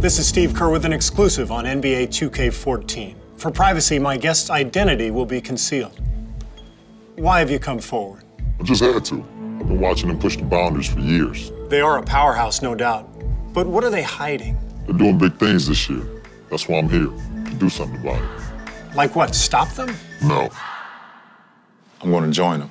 This is Steve Kerr with an exclusive on NBA 2K14. For privacy, my guest's identity will be concealed. Why have you come forward? I just had to. I've been watching them push the boundaries for years. They are a powerhouse, no doubt. But what are they hiding? They're doing big things this year. That's why I'm here, to do something about it. Like what, stop them? No. I'm going to join them.